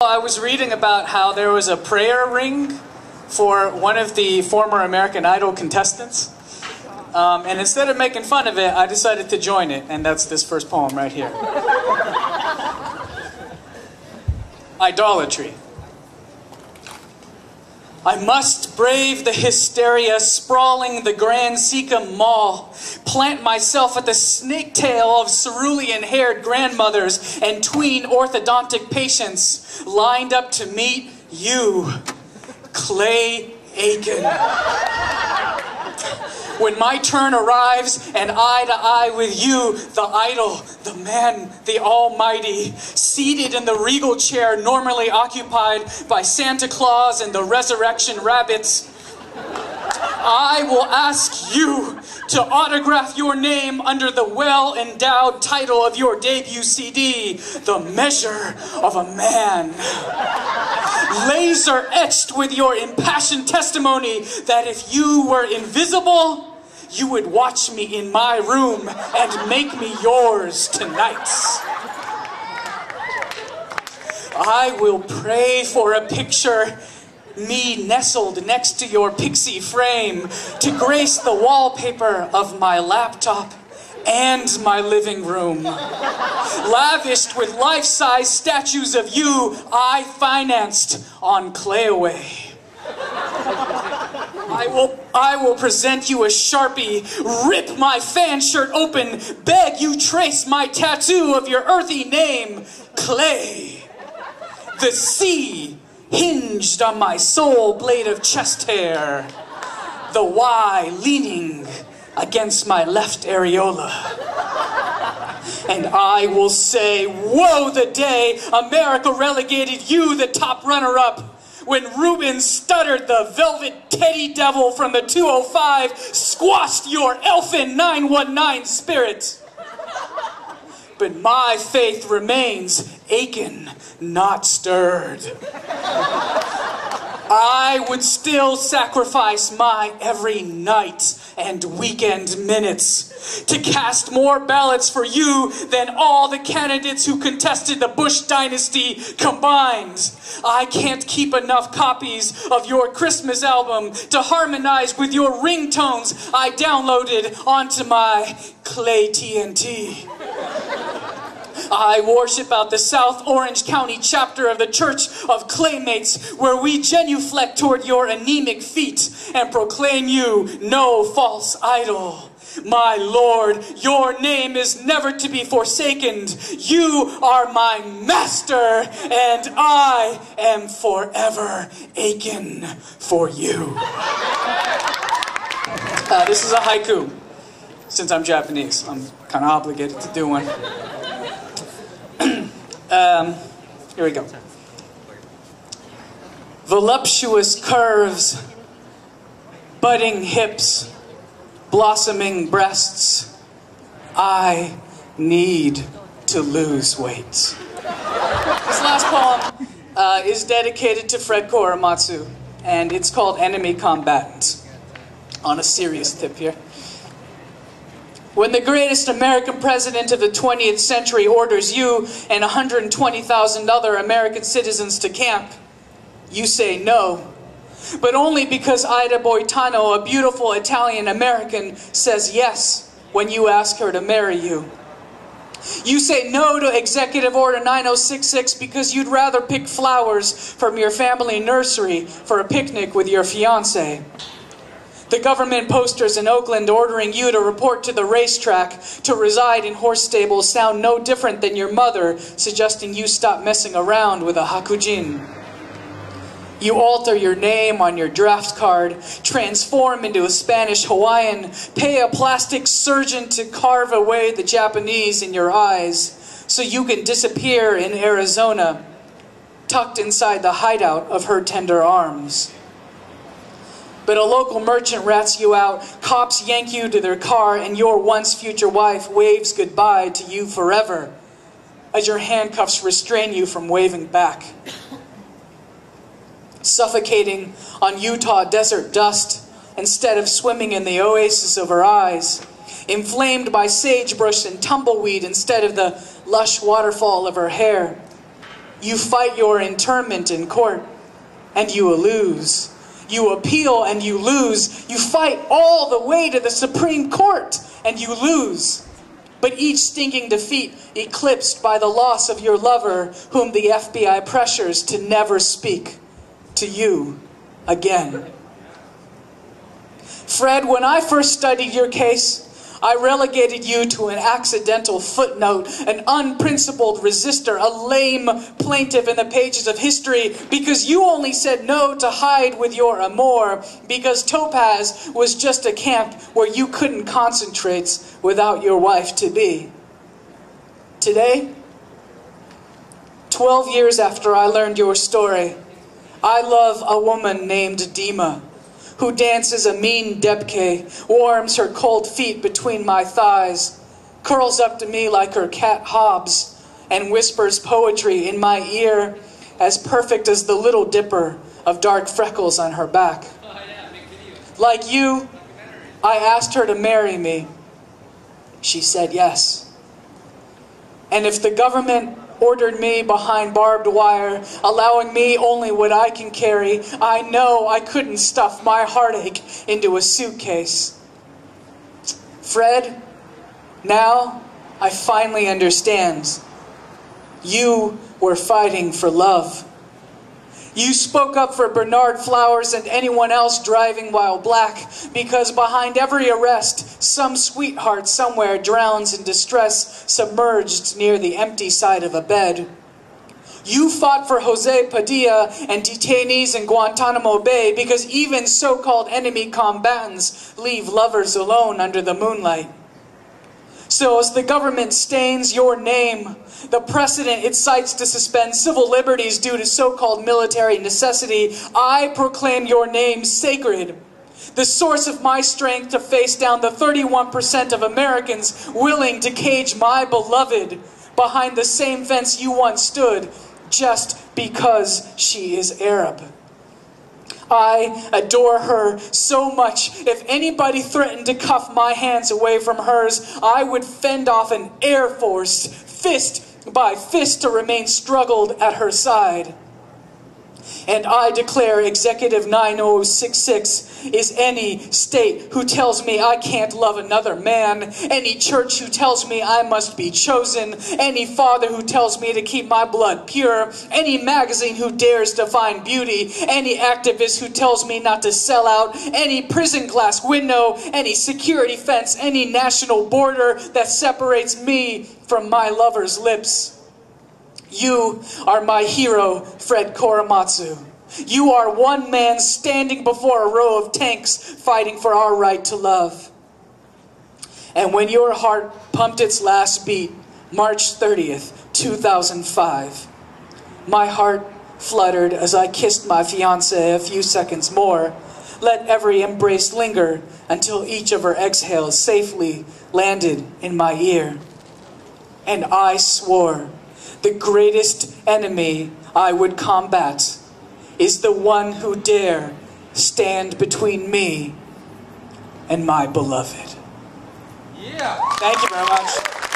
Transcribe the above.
I was reading about how there was a prayer ring for one of the former American Idol contestants. Um, and instead of making fun of it, I decided to join it, and that's this first poem right here Idolatry. I must brave the hysteria sprawling the Grand Sikkim Mall, plant myself at the snake tail of cerulean haired grandmothers and tween orthodontic patients lined up to meet you, Clay Aiken. When my turn arrives and eye to eye with you, the idol, the man, the almighty, seated in the regal chair normally occupied by Santa Claus and the resurrection rabbits, I will ask you to autograph your name under the well endowed title of your debut CD, The Measure of a Man. Laser etched with your impassioned testimony that if you were invisible, you would watch me in my room and make me yours tonight. I will pray for a picture me nestled next to your pixie frame to grace the wallpaper of my laptop and my living room. Lavished with life size statues of you, I financed on Clayaway. I will, I will present you a sharpie, rip my fan shirt open, beg you trace my tattoo of your earthy name, Clay. The C hinged on my sole blade of chest hair, the Y leaning against my left areola. And I will say, woe the day America relegated you, the top runner up, when Ruben Studdard the velvet teddy devil from the 205 squashed your elfin 919 spirit. But my faith remains aching, not stirred. I would still sacrifice my every night and weekend minutes to cast more ballots for you than all the candidates who contested the Bush dynasty combined. I can't keep enough copies of your Christmas album to harmonize with your ringtones I downloaded onto my Clay TNT. I worship out the South Orange County chapter of the Church of Claymates, where we genuflect toward your anemic feet and proclaim you no false idol. My Lord, your name is never to be forsaken. You are my master, and I am forever aching for you. Uh, this is a haiku. Since I'm Japanese, I'm kind of obligated to do one. Um, here we go. Voluptuous curves, budding hips, blossoming breasts. I need to lose weight. This last poem uh, is dedicated to Fred Korematsu, and it's called Enemy Combatant. On a serious tip here. When the greatest American president of the 20th century orders you and 120,000 other American citizens to camp, you say no. But only because Ida Boitano, a beautiful Italian American, says yes when you ask her to marry you. You say no to Executive Order 9066 because you'd rather pick flowers from your family nursery for a picnic with your fiance. The government posters in Oakland ordering you to report to the racetrack to reside in horse stables sound no different than your mother suggesting you stop messing around with a hakujin. You alter your name on your draft card, transform into a Spanish Hawaiian, pay a plastic surgeon to carve away the Japanese in your eyes so you can disappear in Arizona, tucked inside the hideout of her tender arms but a local merchant rats you out, cops yank you to their car, and your once future wife waves goodbye to you forever as your handcuffs restrain you from waving back. Suffocating on Utah desert dust instead of swimming in the oasis of her eyes. Inflamed by sagebrush and tumbleweed instead of the lush waterfall of her hair. You fight your internment in court, and you lose. You appeal and you lose. You fight all the way to the Supreme Court, and you lose. But each stinking defeat eclipsed by the loss of your lover, whom the FBI pressures to never speak to you again. Fred, when I first studied your case, I relegated you to an accidental footnote, an unprincipled resistor, a lame plaintiff in the pages of history because you only said no to hide with your amour because Topaz was just a camp where you couldn't concentrate without your wife to be. Today, 12 years after I learned your story, I love a woman named Dima who dances a mean debke, warms her cold feet between my thighs, curls up to me like her cat Hobbs, and whispers poetry in my ear as perfect as the little dipper of dark freckles on her back. Like you, I asked her to marry me. She said yes. And if the government ordered me behind barbed wire, allowing me only what I can carry, I know I couldn't stuff my heartache into a suitcase. Fred, now I finally understand. You were fighting for love. You spoke up for Bernard Flowers and anyone else driving while black because behind every arrest, some sweetheart somewhere drowns in distress, submerged near the empty side of a bed. You fought for Jose Padilla and detainees in Guantanamo Bay because even so called enemy combatants leave lovers alone under the moonlight. So, as the government stains your name, the precedent it cites to suspend civil liberties due to so called military necessity, I proclaim your name sacred. The source of my strength to face down the 31% of Americans willing to cage my beloved behind the same fence you once stood just because she is Arab. I adore her so much. If anybody threatened to cuff my hands away from hers, I would fend off an Air Force, fist by fist, to remain struggled at her side. And I declare Executive 9066 is any state who tells me I can't love another man, any church who tells me I must be chosen, any father who tells me to keep my blood pure, any magazine who dares define beauty, any activist who tells me not to sell out, any prison glass window, any security fence, any national border that separates me from my lover's lips. You are my hero, Fred Korematsu. You are one man standing before a row of tanks fighting for our right to love. And when your heart pumped its last beat, March 30th, 2005, my heart fluttered as I kissed my fiancée a few seconds more. Let every embrace linger until each of her exhales safely landed in my ear. And I swore the greatest enemy I would combat is the one who dare stand between me and my beloved. Yeah. Thank you very much.